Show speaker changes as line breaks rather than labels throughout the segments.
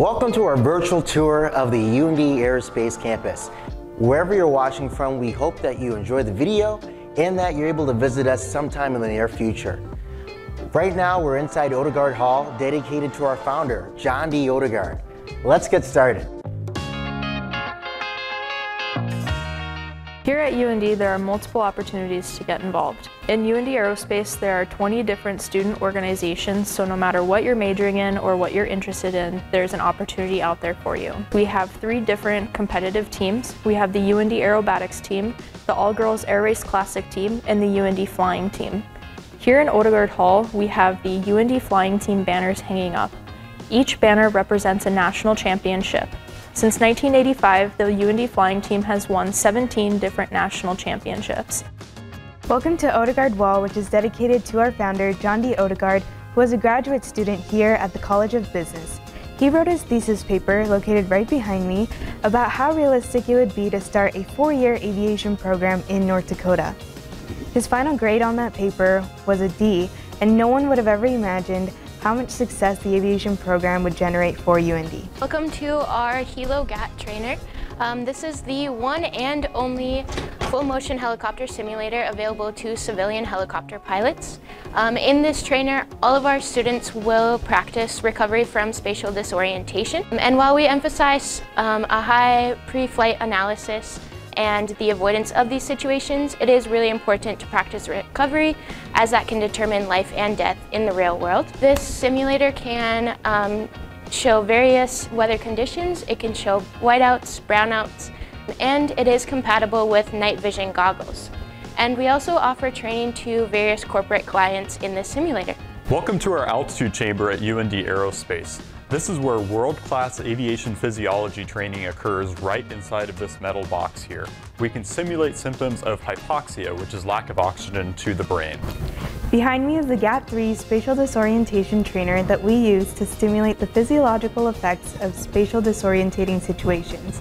Welcome to our virtual tour of the UND Aerospace campus. Wherever you're watching from, we hope that you enjoy the video and that you're able to visit us sometime in the near future. Right now, we're inside Odegard Hall, dedicated to our founder, John D. Odegard. Let's get started.
Here at UND, there are multiple opportunities to get involved. In UND Aerospace, there are 20 different student organizations, so no matter what you're majoring in or what you're interested in, there's an opportunity out there for you. We have three different competitive teams. We have the UND Aerobatics team, the All-Girls Air Race Classic team, and the UND Flying team. Here in Odegard Hall, we have the UND Flying team banners hanging up. Each banner represents a national championship. Since 1985, the UND flying team has won 17 different national championships.
Welcome to Odegard Wall, which is dedicated to our founder, John D. Odegard, who was a graduate student here at the College of Business. He wrote his thesis paper, located right behind me, about how realistic it would be to start a four-year aviation program in North Dakota. His final grade on that paper was a D, and no one would have ever imagined how much success the aviation program would generate for UND.
Welcome to our Helo GAT trainer. Um, this is the one and only full motion helicopter simulator available to civilian helicopter pilots. Um, in this trainer, all of our students will practice recovery from spatial disorientation. And while we emphasize um, a high pre-flight analysis and the avoidance of these situations, it is really important to practice recovery as that can determine life and death in the real world. This simulator can um, show various weather conditions. It can show whiteouts, brownouts, and it is compatible with night vision goggles. And we also offer training to various corporate clients in this simulator.
Welcome to our altitude chamber at UND Aerospace. This is where world-class aviation physiology training occurs right inside of this metal box here. We can simulate symptoms of hypoxia, which is lack of oxygen to the brain.
Behind me is the GAT-3 spatial disorientation trainer that we use to stimulate the physiological effects of spatial disorientating situations.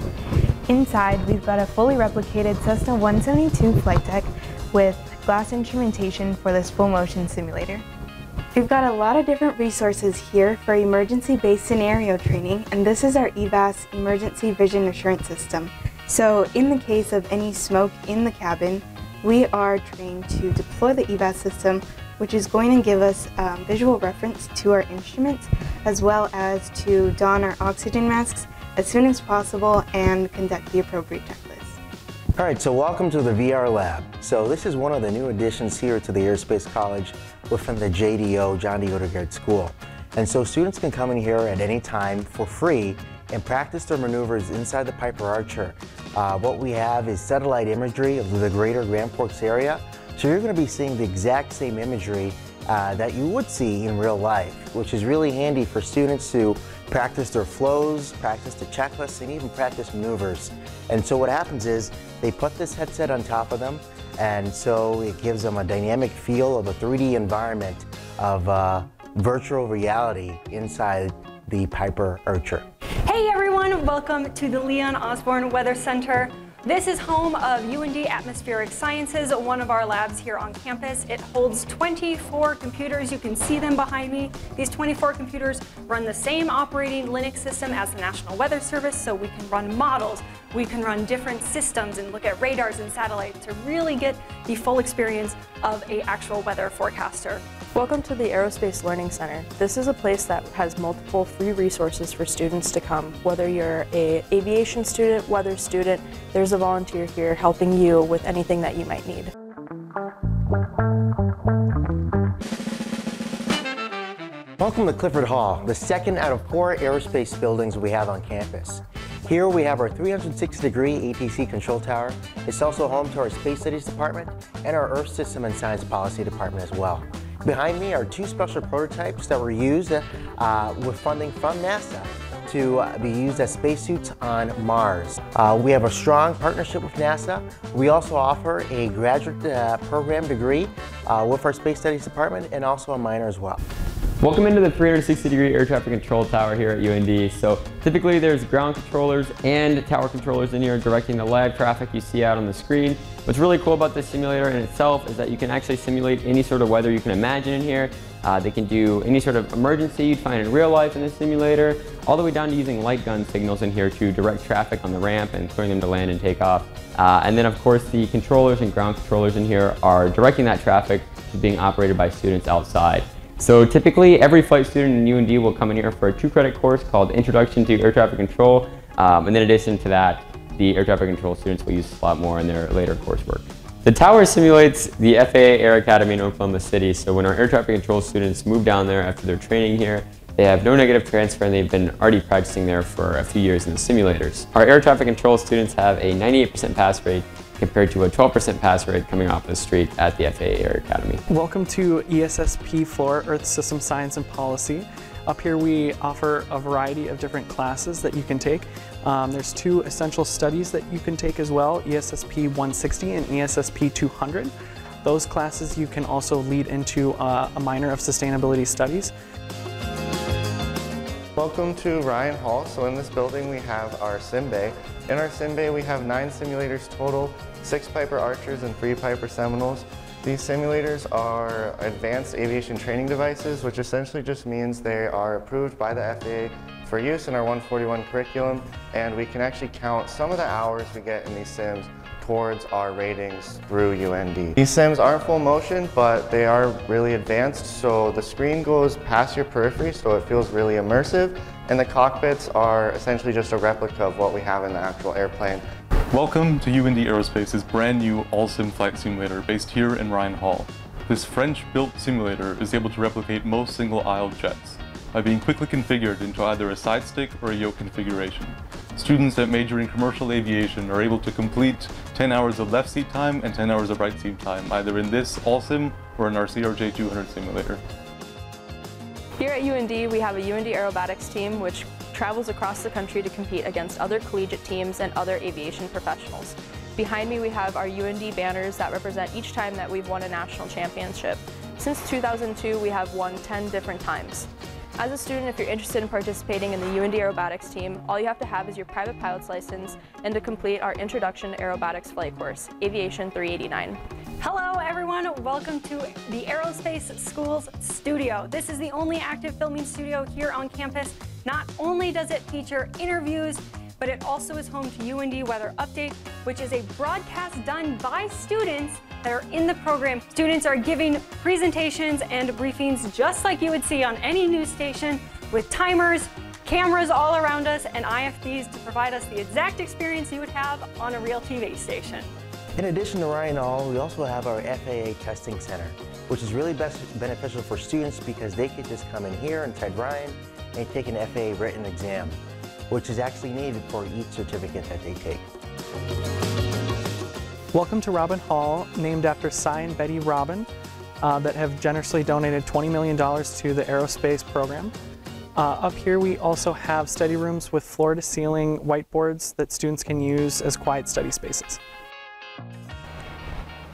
Inside, we've got a fully replicated Cessna 172 flight deck with glass instrumentation for this full motion simulator. We've got a lot of different resources here for emergency-based scenario training, and this is our EVAS Emergency Vision Assurance System. So in the case of any smoke in the cabin, we are trained to deploy the EVAS system, which is going to give us um, visual reference to our instruments, as well as to don our oxygen masks as soon as possible and conduct the appropriate checklist.
All right, so welcome to the VR Lab. So this is one of the new additions here to the Aerospace College within the JDO, John D. Odegard School. And so students can come in here at any time for free and practice their maneuvers inside the Piper Archer. Uh, what we have is satellite imagery of the greater Grand Forks area. So you're going to be seeing the exact same imagery uh, that you would see in real life, which is really handy for students to practice their flows, practice the checklists, and even practice maneuvers. And so what happens is they put this headset on top of them, and so it gives them a dynamic feel of a 3D environment of uh, virtual reality inside the Piper Archer.
Hey everyone, welcome to the Leon Osborne Weather Center. This is home of UND Atmospheric Sciences, one of our labs here on campus. It holds 24 computers. You can see them behind me. These 24 computers run the same operating Linux system as the National Weather Service, so we can run models, we can run different systems and look at radars and satellites to really get the full experience of a actual weather forecaster.
Welcome to the Aerospace Learning Center. This is a place that has multiple free resources for students to come. Whether you're a aviation student, weather student, there's a volunteer here helping you with anything that you might need.
Welcome to Clifford Hall, the second out of four aerospace buildings we have on campus. Here we have our 360 degree ATC control tower. It's also home to our Space Studies Department and our Earth System and Science Policy Department as well. Behind me are two special prototypes that were used uh, with funding from NASA to uh, be used as spacesuits on Mars. Uh, we have a strong partnership with NASA. We also offer a graduate uh, program degree uh, with our Space Studies Department and also a minor as well.
Welcome into the 360 degree air traffic control tower here at UND. So typically there's ground controllers and tower controllers in here directing the live traffic you see out on the screen. What's really cool about this simulator in itself is that you can actually simulate any sort of weather you can imagine in here. Uh, they can do any sort of emergency you'd find in real life in the simulator, all the way down to using light gun signals in here to direct traffic on the ramp and clearing them to land and take off. Uh, and then of course the controllers and ground controllers in here are directing that traffic to being operated by students outside. So typically every flight student in UND will come in here for a two credit course called Introduction to Air Traffic Control. Um, and in addition to that, the air traffic control students will use a lot more in their later coursework. The tower simulates the FAA Air Academy in Oklahoma City, so when our air traffic control students move down there after their training here, they have no negative transfer and they've been already practicing there for a few years in the simulators. Our air traffic control students have a 98% pass rate compared to a 12% pass rate coming off the street at the FAA Air Academy.
Welcome to ESSP floor, Earth System Science and Policy. Up here we offer a variety of different classes that you can take. Um, there's two essential studies that you can take as well, ESSP 160 and ESSP 200. Those classes you can also lead into uh, a minor of sustainability studies.
Welcome to Ryan Hall. So in this building we have our sim bay. In our sim bay we have nine simulators total, six Piper Archers and three Piper Seminoles. These simulators are advanced aviation training devices, which essentially just means they are approved by the FAA for use in our 141 curriculum, and we can actually count some of the hours we get in these sims towards our ratings through UND. These sims aren't full motion, but they are really advanced, so the screen goes past your periphery, so it feels really immersive, and the cockpits are essentially just a replica of what we have in the actual airplane.
Welcome to UND Aerospace's brand new AllSim Flight Simulator based here in Ryan Hall. This French-built simulator is able to replicate most single-aisle jets by being quickly configured into either a side stick or a yoke configuration. Students that major in commercial aviation are able to complete 10 hours of left seat time and 10 hours of right seat time, either in this AllSim or in our CRJ 200 simulator.
Here at UND, we have a UND aerobatics team which travels across the country to compete against other collegiate teams and other aviation professionals. Behind me we have our UND banners that represent each time that we've won a national championship. Since 2002 we have won 10 different times. As a student, if you're interested in participating in the UND Aerobatics team, all you have to have is your private pilot's license and to complete our Introduction to Aerobatics flight course, Aviation 389.
Hello everyone, welcome to the Aerospace Schools studio. This is the only active filming studio here on campus. Not only does it feature interviews, but it also is home to UND Weather Update, which is a broadcast done by students that are in the program. Students are giving presentations and briefings just like you would see on any news station with timers, cameras all around us, and IFBs to provide us the exact experience you would have on a real TV station.
In addition to Ryan Hall, we also have our FAA Testing Center, which is really best beneficial for students because they could just come in here and inside Ryan and take an FAA written exam, which is actually needed for each certificate that they take.
Welcome to Robin Hall, named after Cy and Betty Robin, uh, that have generously donated $20 million to the aerospace program. Uh, up here we also have study rooms with floor-to-ceiling whiteboards that students can use as quiet study spaces.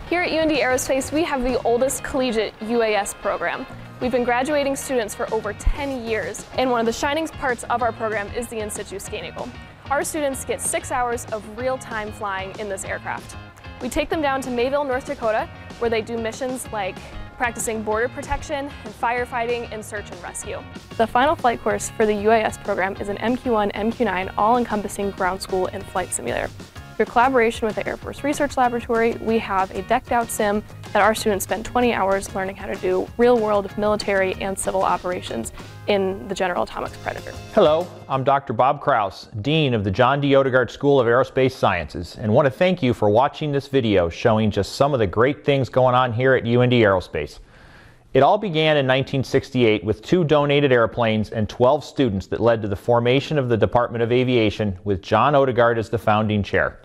Here at UND Aerospace, we have the oldest collegiate UAS program. We've been graduating students for over 10 years, and one of the shining parts of our program is the Insitu ScanEagle. Our students get six hours of real-time flying in this aircraft. We take them down to Mayville, North Dakota, where they do missions like practicing border protection and firefighting and search and rescue. The final flight course for the UAS program is an MQ-1, MQ-9 all-encompassing ground school and flight simulator. Through collaboration with the Air Force Research Laboratory, we have a decked out sim that our students spend 20 hours learning how to do real world military and civil operations in the General Atomics Predator.
Hello, I'm Dr. Bob Kraus, Dean of the John D. Odegard School of Aerospace Sciences, and want to thank you for watching this video showing just some of the great things going on here at UND Aerospace. It all began in 1968 with two donated airplanes and 12 students that led to the formation of the Department of Aviation with John Odegard as the founding chair.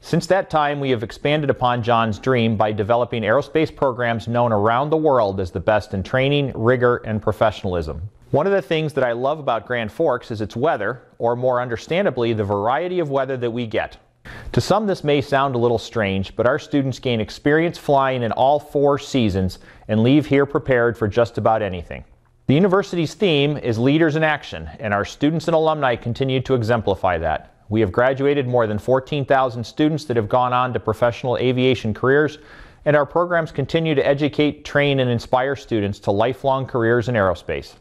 Since that time, we have expanded upon John's dream by developing aerospace programs known around the world as the best in training, rigor, and professionalism. One of the things that I love about Grand Forks is its weather, or more understandably, the variety of weather that we get. To some, this may sound a little strange, but our students gain experience flying in all four seasons and leave here prepared for just about anything. The university's theme is Leaders in Action, and our students and alumni continue to exemplify that. We have graduated more than 14,000 students that have gone on to professional aviation careers, And our programs continue to educate, train, and inspire students to lifelong careers in aerospace.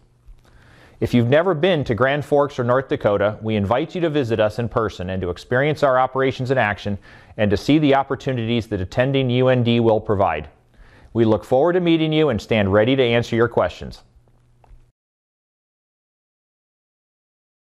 If you've never been to Grand Forks or North Dakota, we invite you to visit us in person and to experience our operations in action and to see the opportunities that attending UND will provide. We look forward to meeting you and stand ready to answer your questions.